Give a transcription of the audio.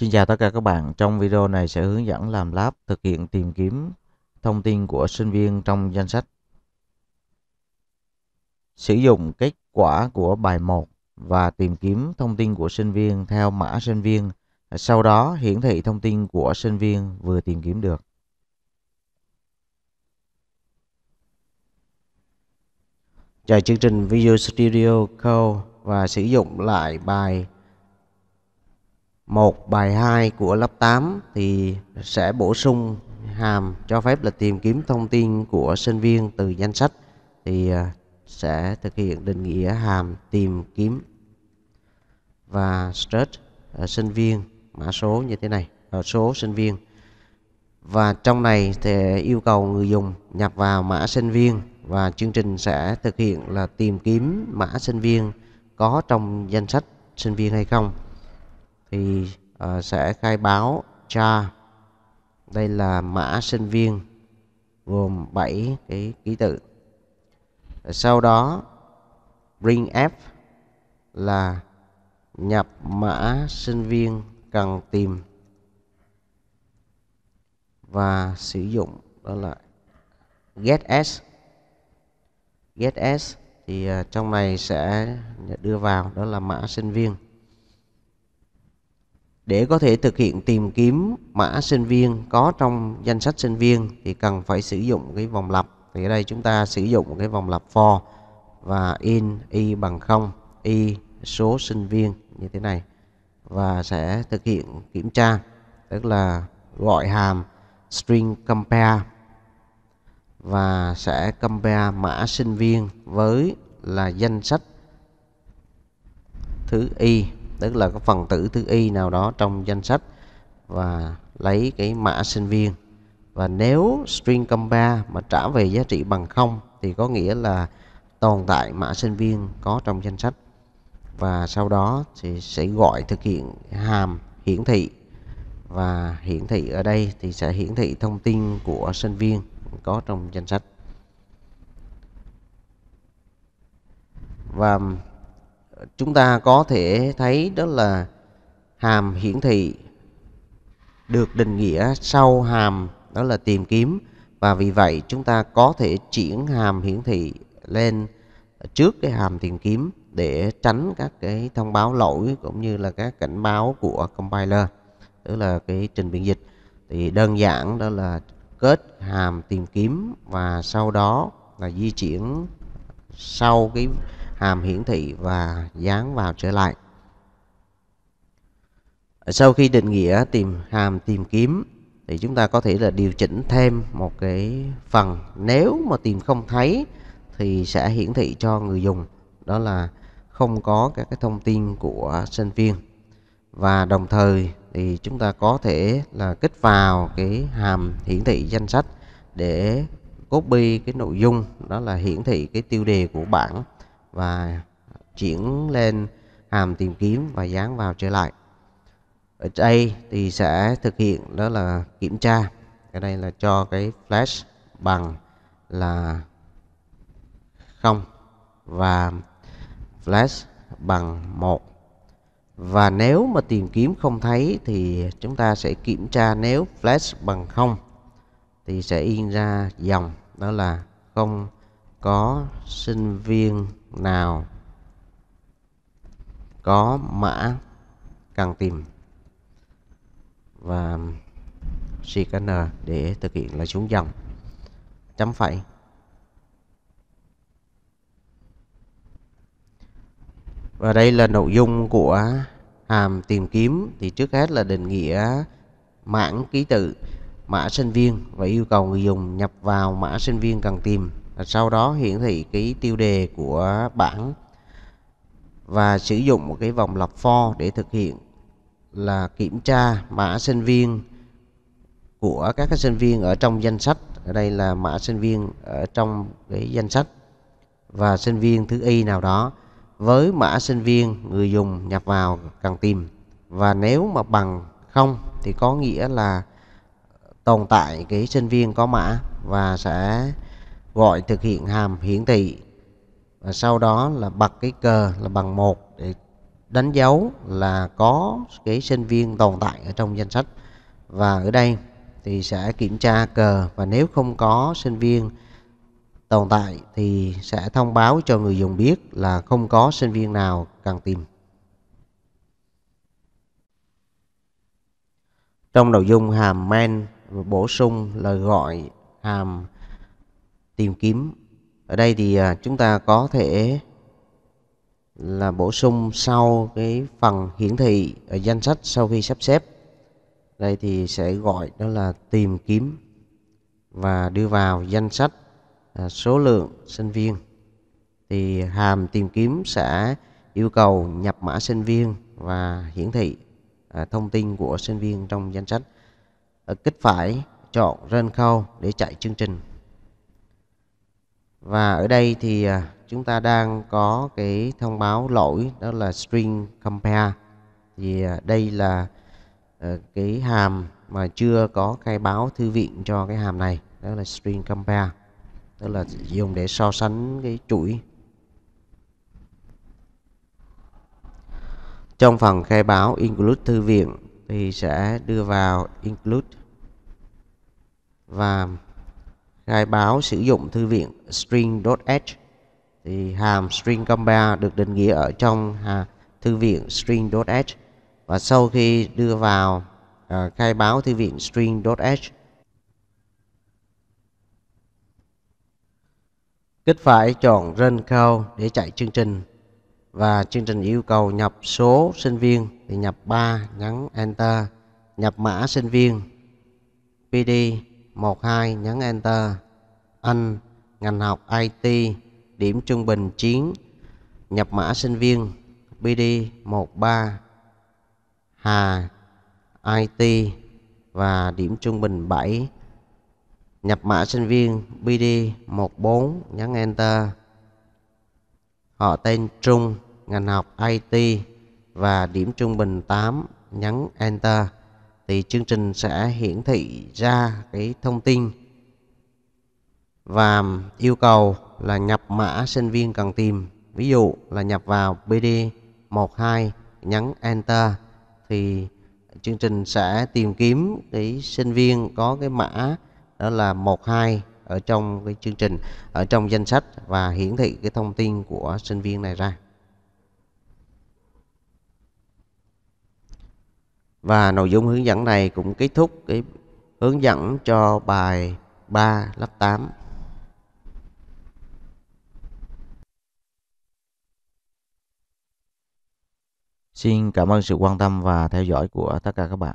Xin chào tất cả các bạn. Trong video này sẽ hướng dẫn làm lab thực hiện tìm kiếm thông tin của sinh viên trong danh sách. Sử dụng kết quả của bài 1 và tìm kiếm thông tin của sinh viên theo mã sinh viên. Sau đó, hiển thị thông tin của sinh viên vừa tìm kiếm được. Chạy chương trình video Studio Code và sử dụng lại bài một bài 2 của lớp 8 thì sẽ bổ sung hàm cho phép là tìm kiếm thông tin của sinh viên từ danh sách, thì à, sẽ thực hiện định nghĩa hàm tìm kiếm. Và search à, sinh viên, mã số như thế này ở số sinh viên. Và trong này thì yêu cầu người dùng nhập vào mã sinh viên và chương trình sẽ thực hiện là tìm kiếm mã sinh viên có trong danh sách sinh viên hay không thì uh, sẽ khai báo cha đây là mã sinh viên gồm 7 cái ký tự. Sau đó bring f là nhập mã sinh viên cần tìm và sử dụng đó là get s. Get s thì uh, trong này sẽ đưa vào đó là mã sinh viên để có thể thực hiện tìm kiếm mã sinh viên có trong danh sách sinh viên thì cần phải sử dụng cái vòng lặp. Thì ở đây chúng ta sử dụng cái vòng lặp for và in y bằng 0 y số sinh viên như thế này. Và sẽ thực hiện kiểm tra, tức là gọi hàm string compare. Và sẽ compare mã sinh viên với là danh sách thứ y tức là cái phần tử, thứ y nào đó trong danh sách và lấy cái mã sinh viên. Và nếu string compare mà trả về giá trị bằng 0 thì có nghĩa là tồn tại mã sinh viên có trong danh sách. Và sau đó thì sẽ gọi thực hiện hàm hiển thị. Và hiển thị ở đây thì sẽ hiển thị thông tin của sinh viên có trong danh sách. Và chúng ta có thể thấy đó là hàm hiển thị được định nghĩa sau hàm, đó là tìm kiếm. Và vì vậy, chúng ta có thể chuyển hàm hiển thị lên trước cái hàm tìm kiếm để tránh các cái thông báo lỗi cũng như là các cảnh báo của compiler, tức là cái trình biên dịch. Thì đơn giản đó là kết hàm tìm kiếm và sau đó là di chuyển sau cái hàm hiển thị và dán vào trở lại. Sau khi định nghĩa tìm hàm tìm kiếm, thì chúng ta có thể là điều chỉnh thêm một cái phần. Nếu mà tìm không thấy, thì sẽ hiển thị cho người dùng. Đó là không có các cái thông tin của sinh viên. Và đồng thời thì chúng ta có thể là kích vào cái hàm hiển thị danh sách để copy cái nội dung, đó là hiển thị cái tiêu đề của bảng và chuyển lên hàm tìm kiếm và dán vào trở lại. Ở đây thì sẽ thực hiện đó là kiểm tra. Ở đây là cho cái flash bằng là không và flash bằng một. Và nếu mà tìm kiếm không thấy thì chúng ta sẽ kiểm tra nếu flash bằng không thì sẽ in ra dòng, đó là không có sinh viên nào, có mã cần tìm và scanner để thực hiện là xuống dòng. Chấm phẩy. Và đây là nội dung của hàm tìm kiếm. Thì trước hết là định nghĩa mảng ký tự, mã sinh viên và yêu cầu người dùng nhập vào mã sinh viên cần tìm sau đó hiển thị cái tiêu đề của bảng và sử dụng một cái vòng lặp for để thực hiện là kiểm tra mã sinh viên của các cái sinh viên ở trong danh sách. Ở đây là mã sinh viên ở trong cái danh sách và sinh viên thứ y nào đó. Với mã sinh viên người dùng nhập vào cần tìm. Và nếu mà bằng không thì có nghĩa là tồn tại cái sinh viên có mã và sẽ gọi thực hiện hàm hiển thị và sau đó là bật cái cờ là bằng một để đánh dấu là có cái sinh viên tồn tại ở trong danh sách và ở đây thì sẽ kiểm tra cờ và nếu không có sinh viên tồn tại thì sẽ thông báo cho người dùng biết là không có sinh viên nào cần tìm. Trong nội dung hàm main bổ sung lời gọi hàm tìm kiếm. Ở đây thì à, chúng ta có thể là bổ sung sau cái phần hiển thị ở danh sách sau khi sắp xếp. Đây thì sẽ gọi đó là tìm kiếm và đưa vào danh sách à, số lượng sinh viên thì hàm tìm kiếm sẽ yêu cầu nhập mã sinh viên và hiển thị à, thông tin của sinh viên trong danh sách ở kích phải chọn run khâu để chạy chương trình và ở đây thì à, chúng ta đang có cái thông báo lỗi, đó là string compare. Thì à, đây là ờ, cái hàm mà chưa có khai báo thư viện cho cái hàm này, đó là string compare. Tức là dùng để so sánh cái chuỗi. Trong phần khai báo include thư viện thì sẽ đưa vào include. Và khai báo sử dụng thư viện string.h thì hàm string compare được định nghĩa ở trong à, thư viện string.h và sau khi đưa vào à, khai báo thư viện string.h Kích phải chọn Run Code để chạy chương trình. Và chương trình yêu cầu nhập số sinh viên thì nhập 3 nhấn Enter nhập mã sinh viên PD 12 nhấn Enter. Anh, ngành học IT điểm trung bình 9 nhập mã sinh viên. PD 13 Hà IT và điểm trung bình 7 nhập mã sinh viên. BD 14 nhấn Enter. Họ tên Trung, ngành học IT và điểm trung bình 8 nhấn Enter thì chương trình sẽ hiển thị ra cái thông tin và yêu cầu là nhập mã sinh viên cần tìm. Ví dụ là nhập vào BD 12 nhấn Enter, thì chương trình sẽ tìm kiếm cái sinh viên có cái mã đó là một hai ở trong cái chương trình, ở trong danh sách và hiển thị cái thông tin của sinh viên này ra. Và nội dung hướng dẫn này cũng kết thúc cái hướng dẫn cho bài 3 lớp 8 Xin cảm ơn sự quan tâm và theo dõi của tất cả các bạn.